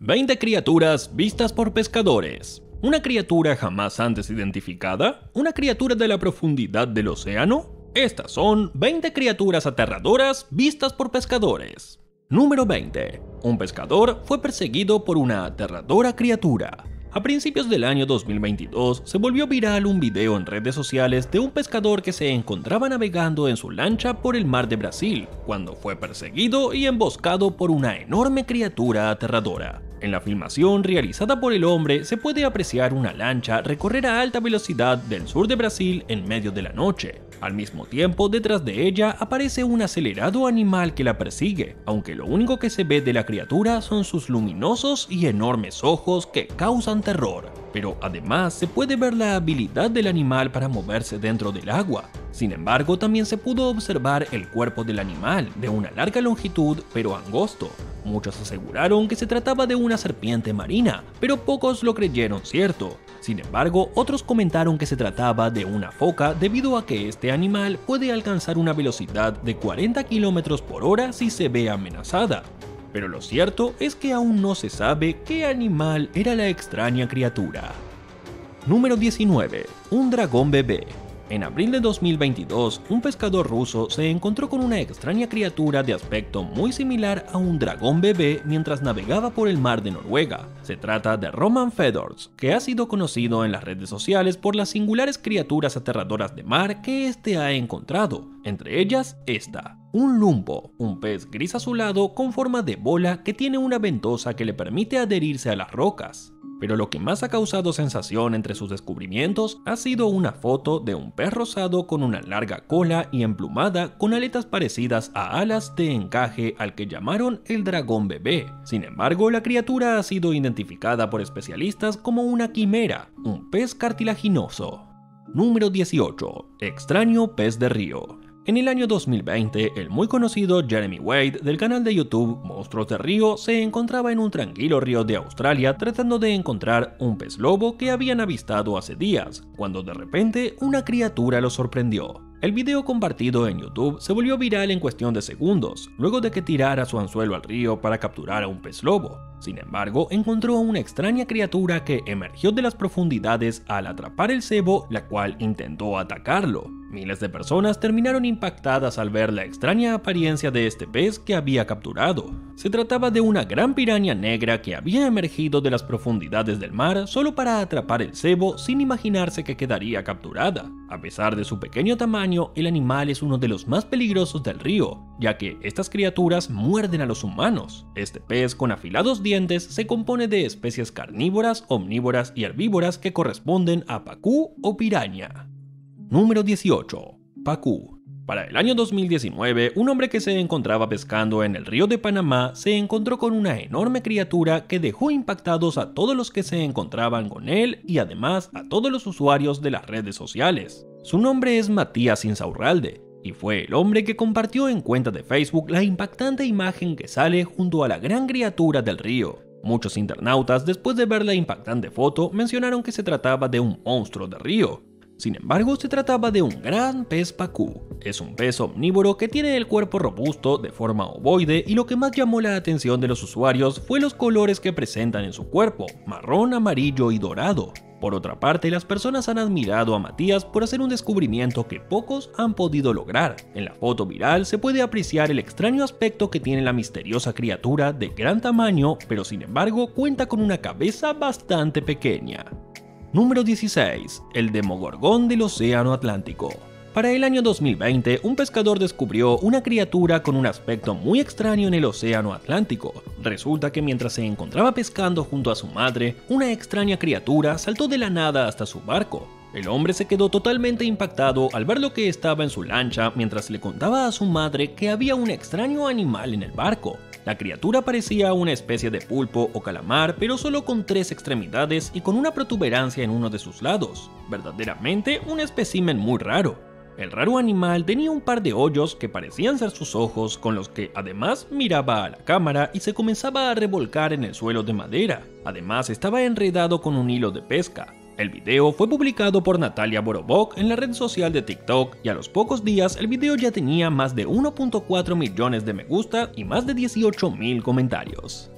20 criaturas vistas por pescadores. ¿Una criatura jamás antes identificada? ¿Una criatura de la profundidad del océano? Estas son 20 criaturas aterradoras vistas por pescadores. Número 20. Un pescador fue perseguido por una aterradora criatura. A principios del año 2022 se volvió viral un video en redes sociales de un pescador que se encontraba navegando en su lancha por el mar de Brasil, cuando fue perseguido y emboscado por una enorme criatura aterradora. En la filmación realizada por el hombre se puede apreciar una lancha recorrer a alta velocidad del sur de Brasil en medio de la noche. Al mismo tiempo, detrás de ella aparece un acelerado animal que la persigue, aunque lo único que se ve de la criatura son sus luminosos y enormes ojos que causan terror. Pero además se puede ver la habilidad del animal para moverse dentro del agua. Sin embargo, también se pudo observar el cuerpo del animal, de una larga longitud pero angosto. Muchos aseguraron que se trataba de una serpiente marina, pero pocos lo creyeron cierto. Sin embargo, otros comentaron que se trataba de una foca debido a que este animal puede alcanzar una velocidad de 40 km por hora si se ve amenazada. Pero lo cierto es que aún no se sabe qué animal era la extraña criatura. Número 19. Un dragón bebé. En abril de 2022, un pescador ruso se encontró con una extraña criatura de aspecto muy similar a un dragón bebé mientras navegaba por el mar de Noruega. Se trata de Roman Fedors, que ha sido conocido en las redes sociales por las singulares criaturas aterradoras de mar que éste ha encontrado, entre ellas esta, un lumpo, un pez gris azulado con forma de bola que tiene una ventosa que le permite adherirse a las rocas. Pero lo que más ha causado sensación entre sus descubrimientos ha sido una foto de un pez rosado con una larga cola y emplumada con aletas parecidas a alas de encaje al que llamaron el dragón bebé. Sin embargo, la criatura ha sido identificada por especialistas como una quimera, un pez cartilaginoso. Número 18. Extraño pez de río. En el año 2020, el muy conocido Jeremy Wade del canal de YouTube Monstruos de Río se encontraba en un tranquilo río de Australia tratando de encontrar un pez lobo que habían avistado hace días, cuando de repente una criatura lo sorprendió. El video compartido en YouTube se volvió viral en cuestión de segundos, luego de que tirara su anzuelo al río para capturar a un pez lobo. Sin embargo, encontró a una extraña criatura que emergió de las profundidades al atrapar el cebo, la cual intentó atacarlo. Miles de personas terminaron impactadas al ver la extraña apariencia de este pez que había capturado. Se trataba de una gran piraña negra que había emergido de las profundidades del mar solo para atrapar el cebo sin imaginarse que quedaría capturada. A pesar de su pequeño tamaño, el animal es uno de los más peligrosos del río, ya que estas criaturas muerden a los humanos. Este pez con afilados dientes se compone de especies carnívoras, omnívoras y herbívoras que corresponden a pacú o piraña. Número 18. Pacú. Para el año 2019, un hombre que se encontraba pescando en el río de Panamá se encontró con una enorme criatura que dejó impactados a todos los que se encontraban con él y además a todos los usuarios de las redes sociales. Su nombre es Matías Insaurralde y fue el hombre que compartió en cuenta de Facebook la impactante imagen que sale junto a la gran criatura del río. Muchos internautas después de ver la impactante foto mencionaron que se trataba de un monstruo de río, sin embargo, se trataba de un gran pez pacú. Es un pez omnívoro que tiene el cuerpo robusto de forma ovoide y lo que más llamó la atención de los usuarios fue los colores que presentan en su cuerpo, marrón, amarillo y dorado. Por otra parte, las personas han admirado a Matías por hacer un descubrimiento que pocos han podido lograr. En la foto viral se puede apreciar el extraño aspecto que tiene la misteriosa criatura de gran tamaño, pero sin embargo cuenta con una cabeza bastante pequeña. Número 16. El Demogorgón del Océano Atlántico. Para el año 2020, un pescador descubrió una criatura con un aspecto muy extraño en el Océano Atlántico. Resulta que mientras se encontraba pescando junto a su madre, una extraña criatura saltó de la nada hasta su barco. El hombre se quedó totalmente impactado al ver lo que estaba en su lancha mientras le contaba a su madre que había un extraño animal en el barco. La criatura parecía una especie de pulpo o calamar, pero solo con tres extremidades y con una protuberancia en uno de sus lados. Verdaderamente un espécimen muy raro. El raro animal tenía un par de hoyos que parecían ser sus ojos, con los que además miraba a la cámara y se comenzaba a revolcar en el suelo de madera. Además estaba enredado con un hilo de pesca. El video fue publicado por Natalia Borobok en la red social de TikTok y a los pocos días el video ya tenía más de 1.4 millones de me gusta y más de 18 mil comentarios.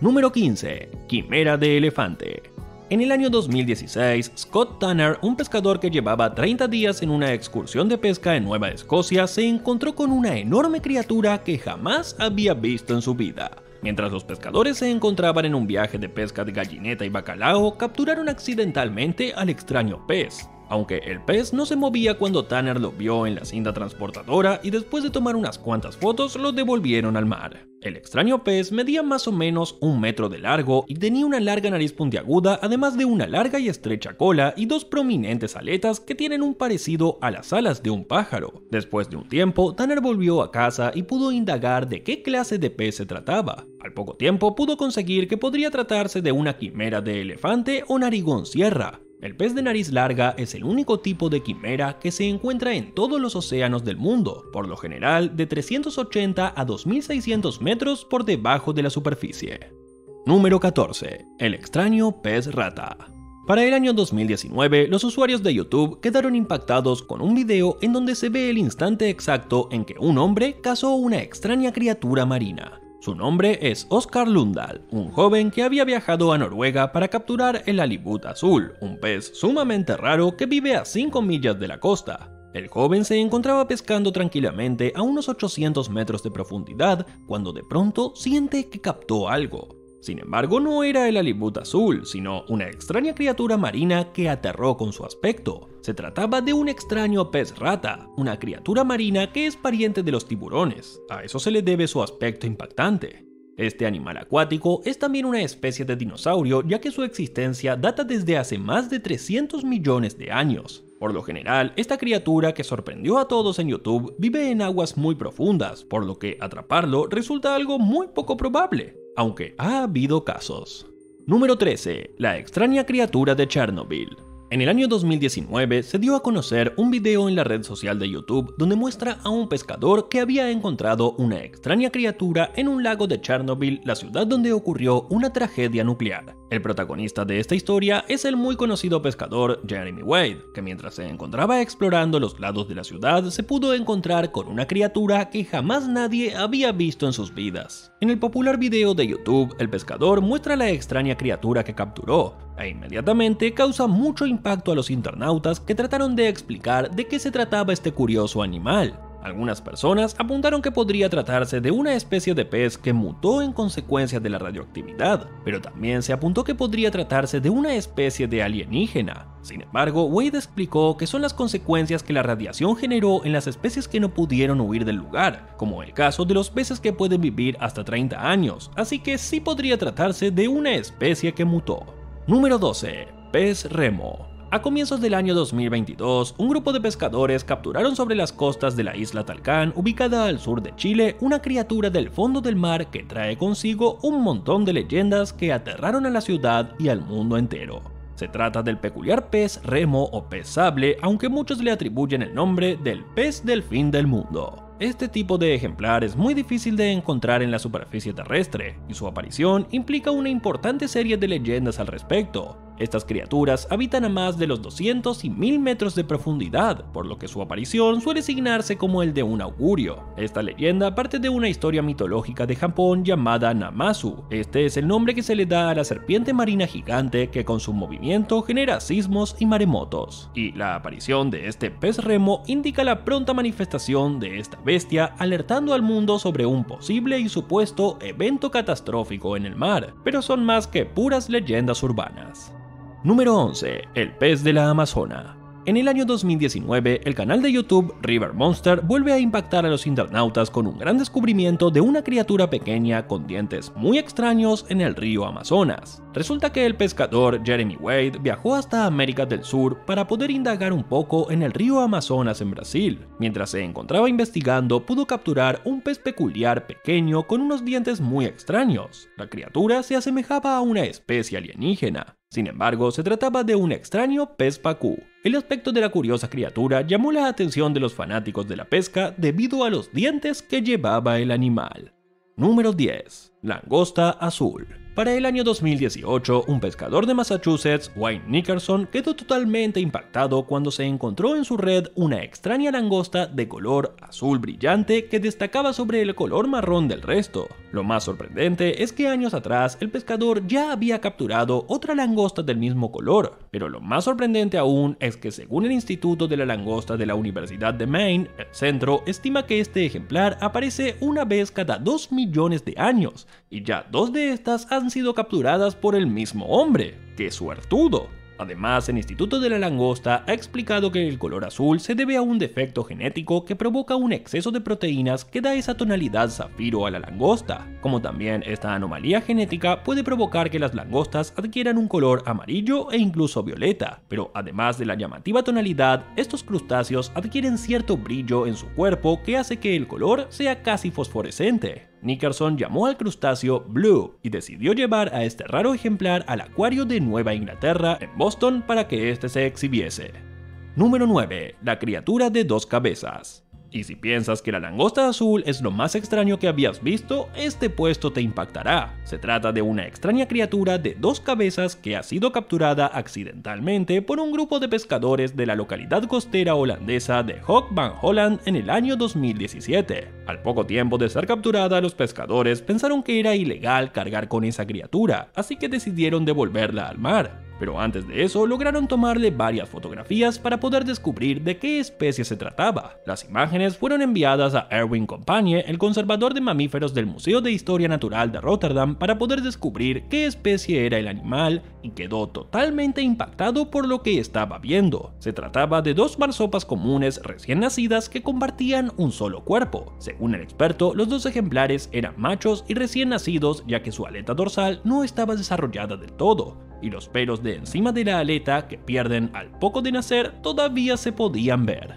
Número 15. Quimera de elefante. En el año 2016, Scott Tanner, un pescador que llevaba 30 días en una excursión de pesca en Nueva Escocia, se encontró con una enorme criatura que jamás había visto en su vida. Mientras los pescadores se encontraban en un viaje de pesca de gallineta y bacalao, capturaron accidentalmente al extraño pez aunque el pez no se movía cuando Tanner lo vio en la cinta transportadora y después de tomar unas cuantas fotos lo devolvieron al mar. El extraño pez medía más o menos un metro de largo y tenía una larga nariz puntiaguda además de una larga y estrecha cola y dos prominentes aletas que tienen un parecido a las alas de un pájaro. Después de un tiempo, Tanner volvió a casa y pudo indagar de qué clase de pez se trataba. Al poco tiempo pudo conseguir que podría tratarse de una quimera de elefante o narigón sierra, el pez de nariz larga es el único tipo de quimera que se encuentra en todos los océanos del mundo, por lo general de 380 a 2600 metros por debajo de la superficie. Número 14. El extraño pez rata. Para el año 2019, los usuarios de YouTube quedaron impactados con un video en donde se ve el instante exacto en que un hombre cazó una extraña criatura marina. Su nombre es Oscar Lundahl, un joven que había viajado a Noruega para capturar el alibut azul, un pez sumamente raro que vive a 5 millas de la costa. El joven se encontraba pescando tranquilamente a unos 800 metros de profundidad cuando de pronto siente que captó algo. Sin embargo, no era el alibut azul, sino una extraña criatura marina que aterró con su aspecto. Se trataba de un extraño pez rata, una criatura marina que es pariente de los tiburones. A eso se le debe su aspecto impactante. Este animal acuático es también una especie de dinosaurio ya que su existencia data desde hace más de 300 millones de años. Por lo general, esta criatura que sorprendió a todos en YouTube vive en aguas muy profundas, por lo que atraparlo resulta algo muy poco probable aunque ha habido casos. Número 13. La extraña criatura de Chernobyl. En el año 2019 se dio a conocer un video en la red social de YouTube donde muestra a un pescador que había encontrado una extraña criatura en un lago de Chernobyl, la ciudad donde ocurrió una tragedia nuclear. El protagonista de esta historia es el muy conocido pescador Jeremy Wade, que mientras se encontraba explorando los lados de la ciudad se pudo encontrar con una criatura que jamás nadie había visto en sus vidas. En el popular video de YouTube, el pescador muestra la extraña criatura que capturó, e inmediatamente causa mucho impacto a los internautas que trataron de explicar de qué se trataba este curioso animal. Algunas personas apuntaron que podría tratarse de una especie de pez que mutó en consecuencia de la radioactividad, pero también se apuntó que podría tratarse de una especie de alienígena. Sin embargo, Wade explicó que son las consecuencias que la radiación generó en las especies que no pudieron huir del lugar, como el caso de los peces que pueden vivir hasta 30 años, así que sí podría tratarse de una especie que mutó. Número 12. Pez remo. A comienzos del año 2022, un grupo de pescadores capturaron sobre las costas de la isla Talcán, ubicada al sur de Chile, una criatura del fondo del mar que trae consigo un montón de leyendas que aterraron a la ciudad y al mundo entero. Se trata del peculiar pez remo o pez sable, aunque muchos le atribuyen el nombre del pez del fin del mundo. Este tipo de ejemplar es muy difícil de encontrar en la superficie terrestre, y su aparición implica una importante serie de leyendas al respecto, estas criaturas habitan a más de los 200 y 1000 metros de profundidad, por lo que su aparición suele signarse como el de un augurio. Esta leyenda parte de una historia mitológica de Japón llamada Namazu. Este es el nombre que se le da a la serpiente marina gigante que con su movimiento genera sismos y maremotos. Y la aparición de este pez remo indica la pronta manifestación de esta bestia, alertando al mundo sobre un posible y supuesto evento catastrófico en el mar, pero son más que puras leyendas urbanas. Número 11. El pez de la Amazona. En el año 2019, el canal de YouTube River Monster vuelve a impactar a los internautas con un gran descubrimiento de una criatura pequeña con dientes muy extraños en el río Amazonas. Resulta que el pescador Jeremy Wade viajó hasta América del Sur para poder indagar un poco en el río Amazonas en Brasil. Mientras se encontraba investigando, pudo capturar un pez peculiar pequeño con unos dientes muy extraños. La criatura se asemejaba a una especie alienígena. Sin embargo, se trataba de un extraño pez pacú. El aspecto de la curiosa criatura llamó la atención de los fanáticos de la pesca debido a los dientes que llevaba el animal. Número 10. Langosta azul. Para el año 2018, un pescador de Massachusetts, Wayne Nickerson, quedó totalmente impactado cuando se encontró en su red una extraña langosta de color azul brillante que destacaba sobre el color marrón del resto. Lo más sorprendente es que años atrás el pescador ya había capturado otra langosta del mismo color, pero lo más sorprendente aún es que según el Instituto de la Langosta de la Universidad de Maine, el centro estima que este ejemplar aparece una vez cada 2 millones de años, y ya dos de estas han sido capturadas por el mismo hombre. ¡Qué suertudo! Además, el Instituto de la Langosta ha explicado que el color azul se debe a un defecto genético que provoca un exceso de proteínas que da esa tonalidad zafiro a la langosta, como también esta anomalía genética puede provocar que las langostas adquieran un color amarillo e incluso violeta, pero además de la llamativa tonalidad, estos crustáceos adquieren cierto brillo en su cuerpo que hace que el color sea casi fosforescente. Nickerson llamó al crustáceo Blue y decidió llevar a este raro ejemplar al acuario de Nueva Inglaterra en Boston para que éste se exhibiese. Número 9. La criatura de dos cabezas. Y si piensas que la langosta azul es lo más extraño que habías visto, este puesto te impactará. Se trata de una extraña criatura de dos cabezas que ha sido capturada accidentalmente por un grupo de pescadores de la localidad costera holandesa de Hoek van Holland en el año 2017. Al poco tiempo de ser capturada, los pescadores pensaron que era ilegal cargar con esa criatura, así que decidieron devolverla al mar pero antes de eso lograron tomarle varias fotografías para poder descubrir de qué especie se trataba. Las imágenes fueron enviadas a Erwin Compagne, el conservador de mamíferos del Museo de Historia Natural de Rotterdam, para poder descubrir qué especie era el animal y quedó totalmente impactado por lo que estaba viendo. Se trataba de dos marsopas comunes recién nacidas que compartían un solo cuerpo. Según el experto, los dos ejemplares eran machos y recién nacidos ya que su aleta dorsal no estaba desarrollada del todo y los pelos de encima de la aleta que pierden al poco de nacer todavía se podían ver.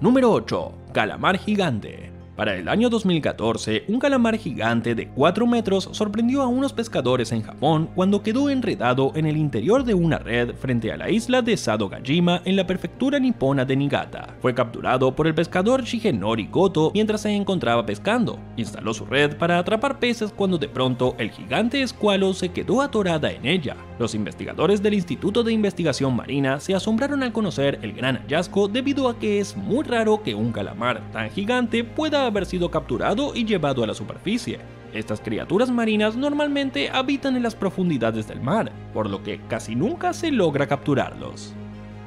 Número 8. Calamar gigante. Para el año 2014, un calamar gigante de 4 metros sorprendió a unos pescadores en Japón cuando quedó enredado en el interior de una red frente a la isla de Sadogajima en la prefectura nipona de Niigata. Fue capturado por el pescador Shigenori Goto mientras se encontraba pescando. Instaló su red para atrapar peces cuando de pronto el gigante escualo se quedó atorada en ella. Los investigadores del Instituto de Investigación Marina se asombraron al conocer el gran hallazgo debido a que es muy raro que un calamar tan gigante pueda haber sido capturado y llevado a la superficie. Estas criaturas marinas normalmente habitan en las profundidades del mar, por lo que casi nunca se logra capturarlos.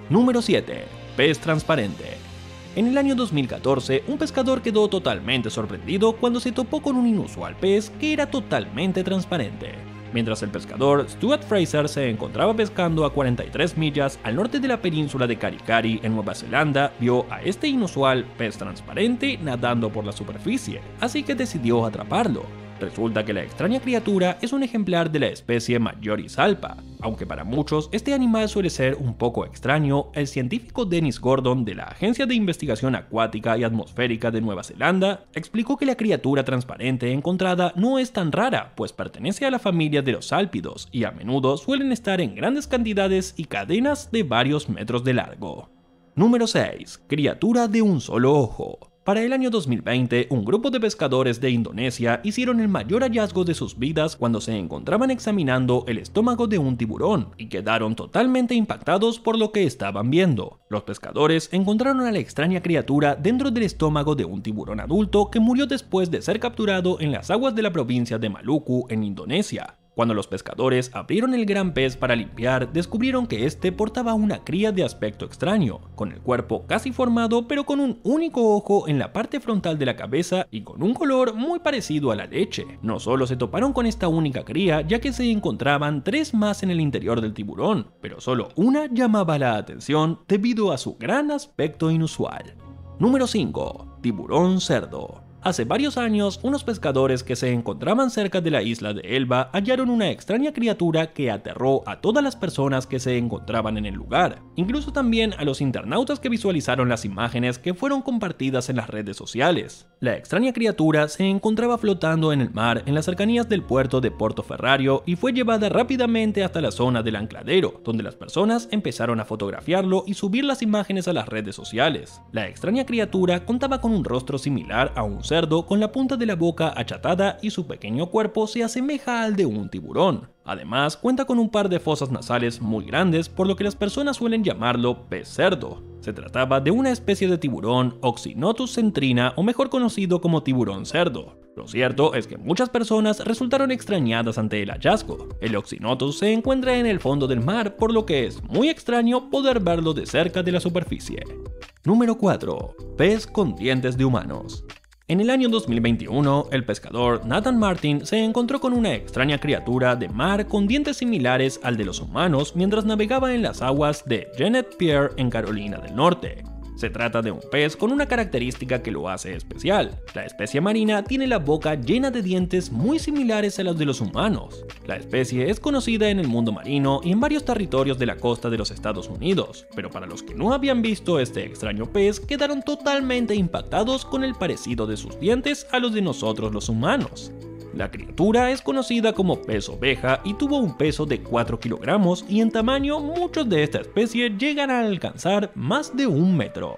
Número 7. Pez transparente. En el año 2014, un pescador quedó totalmente sorprendido cuando se topó con un inusual pez que era totalmente transparente mientras el pescador Stuart Fraser se encontraba pescando a 43 millas al norte de la península de Karikari en Nueva Zelanda, vio a este inusual pez transparente nadando por la superficie, así que decidió atraparlo. Resulta que la extraña criatura es un ejemplar de la especie Majoris alpa. Aunque para muchos este animal suele ser un poco extraño, el científico Dennis Gordon de la Agencia de Investigación Acuática y Atmosférica de Nueva Zelanda explicó que la criatura transparente encontrada no es tan rara, pues pertenece a la familia de los sálpidos y a menudo suelen estar en grandes cantidades y cadenas de varios metros de largo. Número 6. Criatura de un solo ojo. Para el año 2020, un grupo de pescadores de Indonesia hicieron el mayor hallazgo de sus vidas cuando se encontraban examinando el estómago de un tiburón y quedaron totalmente impactados por lo que estaban viendo. Los pescadores encontraron a la extraña criatura dentro del estómago de un tiburón adulto que murió después de ser capturado en las aguas de la provincia de Maluku, en Indonesia. Cuando los pescadores abrieron el gran pez para limpiar, descubrieron que este portaba una cría de aspecto extraño, con el cuerpo casi formado pero con un único ojo en la parte frontal de la cabeza y con un color muy parecido a la leche. No solo se toparon con esta única cría, ya que se encontraban tres más en el interior del tiburón, pero solo una llamaba la atención debido a su gran aspecto inusual. Número 5. Tiburón cerdo. Hace varios años, unos pescadores que se encontraban cerca de la isla de Elba hallaron una extraña criatura que aterró a todas las personas que se encontraban en el lugar, incluso también a los internautas que visualizaron las imágenes que fueron compartidas en las redes sociales. La extraña criatura se encontraba flotando en el mar en las cercanías del puerto de Porto Ferrario y fue llevada rápidamente hasta la zona del ancladero, donde las personas empezaron a fotografiarlo y subir las imágenes a las redes sociales. La extraña criatura contaba con un rostro similar a un cerdo con la punta de la boca achatada y su pequeño cuerpo se asemeja al de un tiburón. Además, cuenta con un par de fosas nasales muy grandes, por lo que las personas suelen llamarlo pez cerdo. Se trataba de una especie de tiburón Oxynotus centrina o mejor conocido como tiburón cerdo. Lo cierto es que muchas personas resultaron extrañadas ante el hallazgo. El Oxynotus se encuentra en el fondo del mar, por lo que es muy extraño poder verlo de cerca de la superficie. Número 4. Pez con dientes de humanos. En el año 2021, el pescador Nathan Martin se encontró con una extraña criatura de mar con dientes similares al de los humanos mientras navegaba en las aguas de Janet Pierre en Carolina del Norte. Se trata de un pez con una característica que lo hace especial. La especie marina tiene la boca llena de dientes muy similares a los de los humanos. La especie es conocida en el mundo marino y en varios territorios de la costa de los Estados Unidos, pero para los que no habían visto este extraño pez quedaron totalmente impactados con el parecido de sus dientes a los de nosotros los humanos. La criatura es conocida como pez oveja y tuvo un peso de 4 kilogramos y en tamaño muchos de esta especie llegan a alcanzar más de un metro.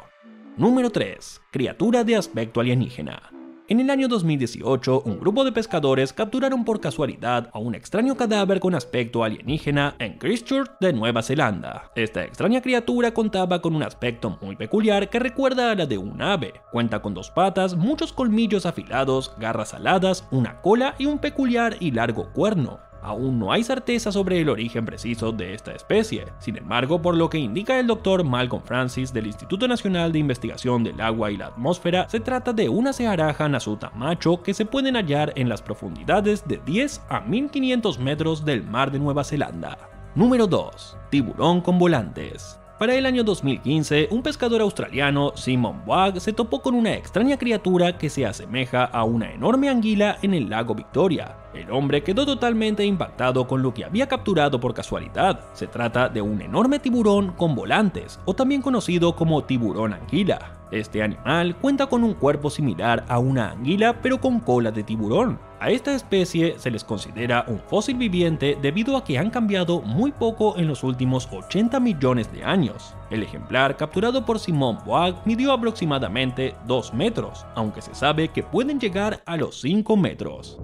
Número 3. Criatura de aspecto alienígena. En el año 2018, un grupo de pescadores capturaron por casualidad a un extraño cadáver con aspecto alienígena en Christchurch de Nueva Zelanda. Esta extraña criatura contaba con un aspecto muy peculiar que recuerda a la de un ave. Cuenta con dos patas, muchos colmillos afilados, garras aladas, una cola y un peculiar y largo cuerno. Aún no hay certeza sobre el origen preciso de esta especie. Sin embargo, por lo que indica el doctor Malcolm Francis del Instituto Nacional de Investigación del Agua y la Atmósfera, se trata de una cearaja nasuta macho que se pueden hallar en las profundidades de 10 a 1500 metros del mar de Nueva Zelanda. Número 2. Tiburón con volantes. Para el año 2015, un pescador australiano, Simon Wag, se topó con una extraña criatura que se asemeja a una enorme anguila en el lago Victoria. El hombre quedó totalmente impactado con lo que había capturado por casualidad. Se trata de un enorme tiburón con volantes, o también conocido como tiburón anguila. Este animal cuenta con un cuerpo similar a una anguila pero con cola de tiburón. A esta especie se les considera un fósil viviente debido a que han cambiado muy poco en los últimos 80 millones de años. El ejemplar capturado por Simon Boag midió aproximadamente 2 metros, aunque se sabe que pueden llegar a los 5 metros.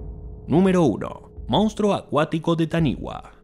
Número 1. Monstruo acuático de Taniwa.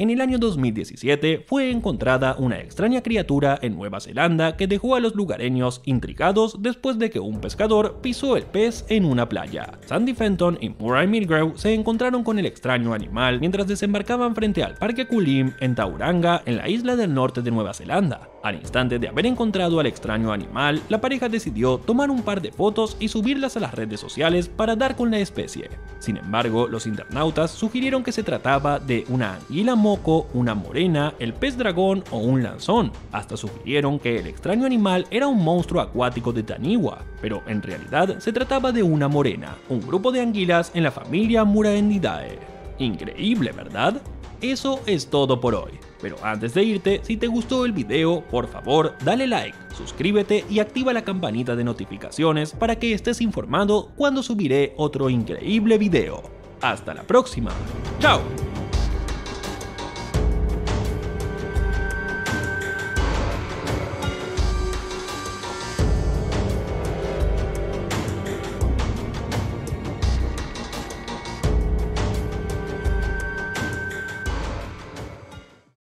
En el año 2017 fue encontrada una extraña criatura en Nueva Zelanda que dejó a los lugareños intrigados después de que un pescador pisó el pez en una playa. Sandy Fenton y Murray Milgrew se encontraron con el extraño animal mientras desembarcaban frente al Parque Kulim en Tauranga, en la isla del norte de Nueva Zelanda. Al instante de haber encontrado al extraño animal, la pareja decidió tomar un par de fotos y subirlas a las redes sociales para dar con la especie. Sin embargo, los internautas sugirieron que se trataba de una anguila moco, una morena, el pez dragón o un lanzón. Hasta sugirieron que el extraño animal era un monstruo acuático de Taniwa, pero en realidad se trataba de una morena, un grupo de anguilas en la familia Muraendidae. Increíble, ¿verdad? Eso es todo por hoy. Pero antes de irte, si te gustó el video, por favor dale like, suscríbete y activa la campanita de notificaciones para que estés informado cuando subiré otro increíble video. Hasta la próxima. ¡Chao!